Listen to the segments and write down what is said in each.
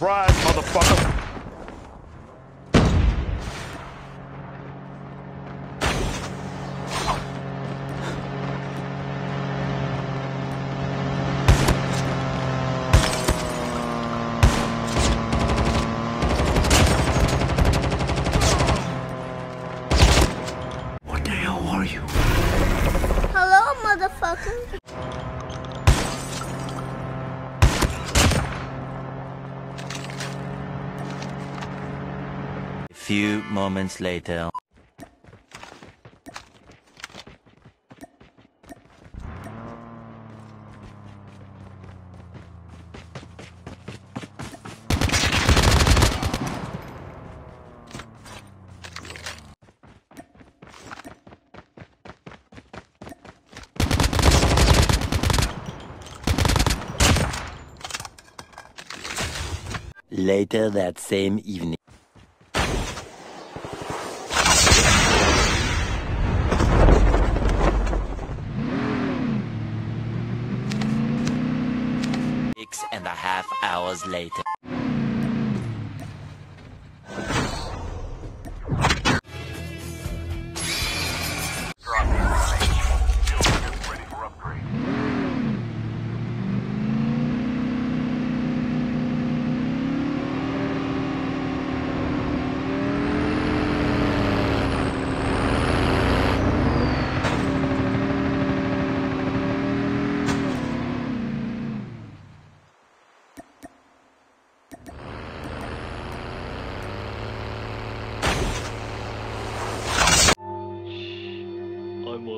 Surprise, motherfucker! Few moments later. Later that same evening. Six and a half later.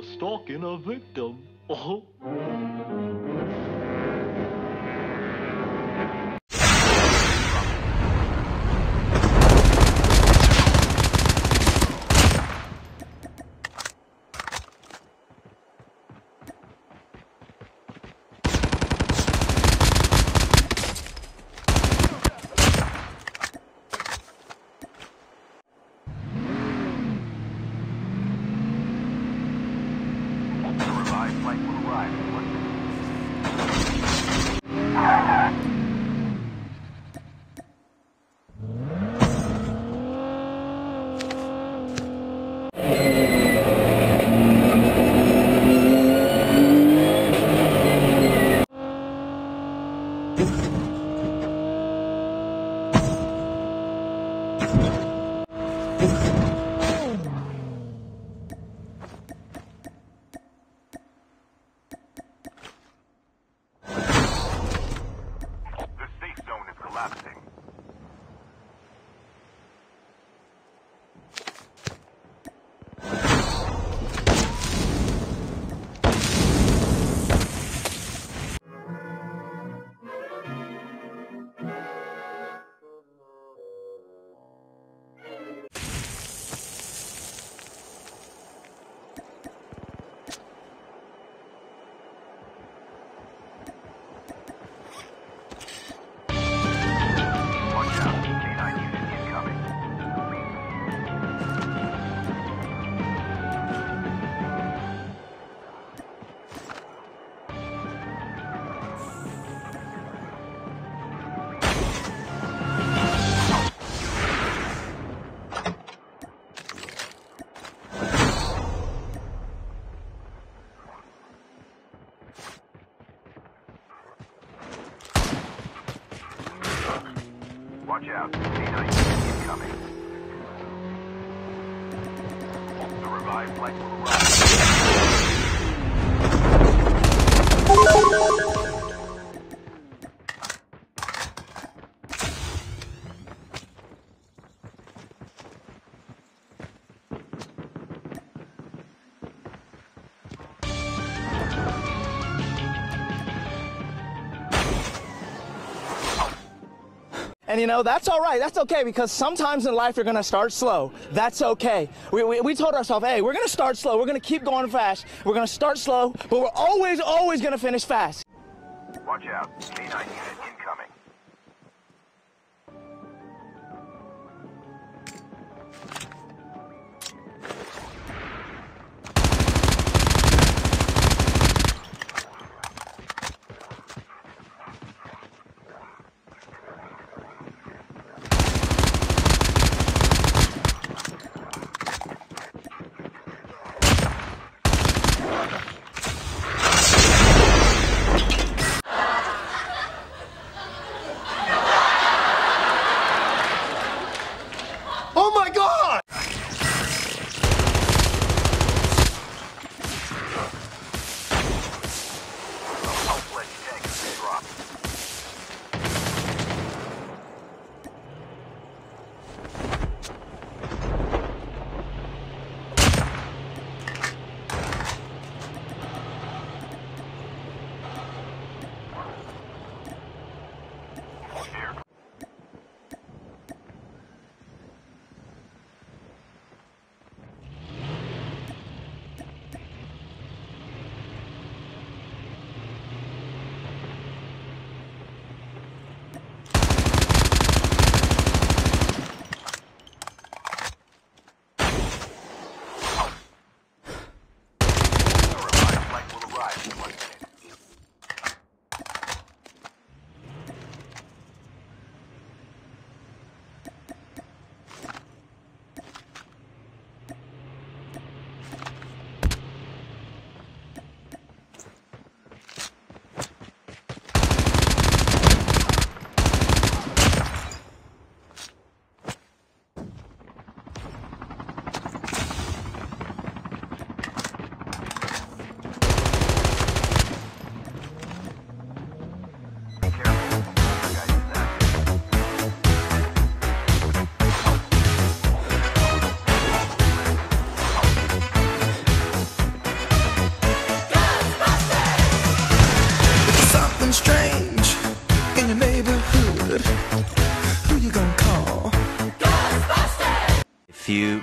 A stalking a victim. Oh. The revived flight And you know, that's all right. That's okay because sometimes in life you're going to start slow. That's okay. We, we, we told ourselves, hey, we're going to start slow. We're going to keep going fast. We're going to start slow, but we're always, always going to finish fast. Watch out. K9 unit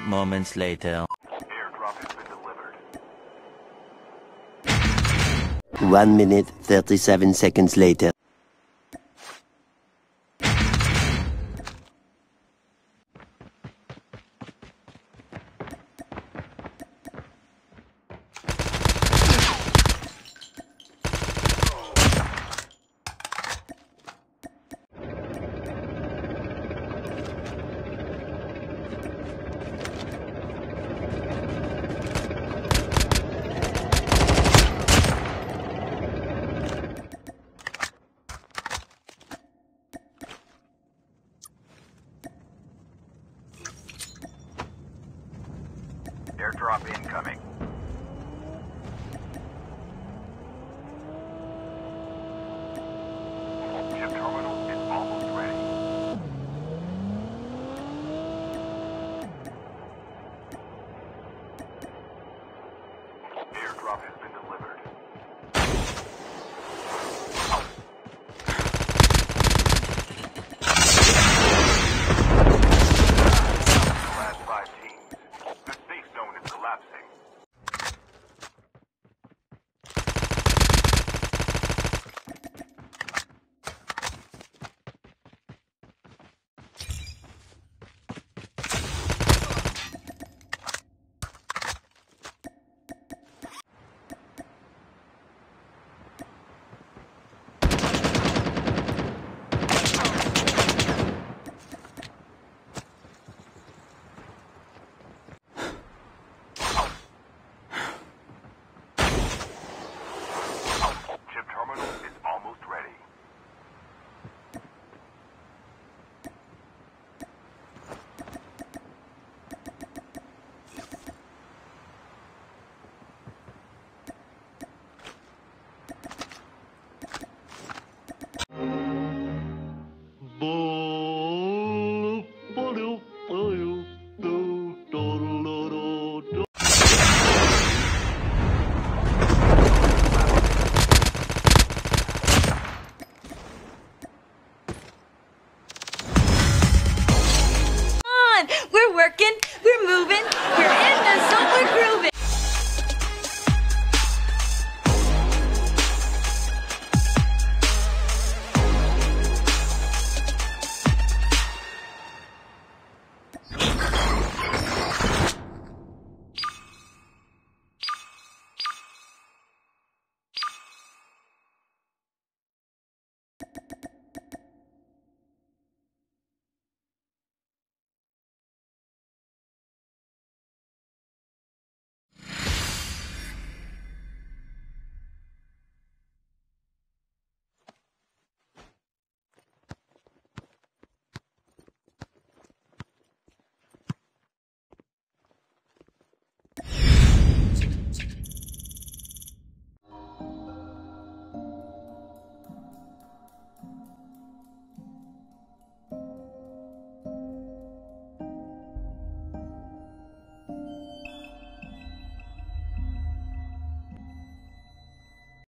moments later. One minute, 37 seconds later.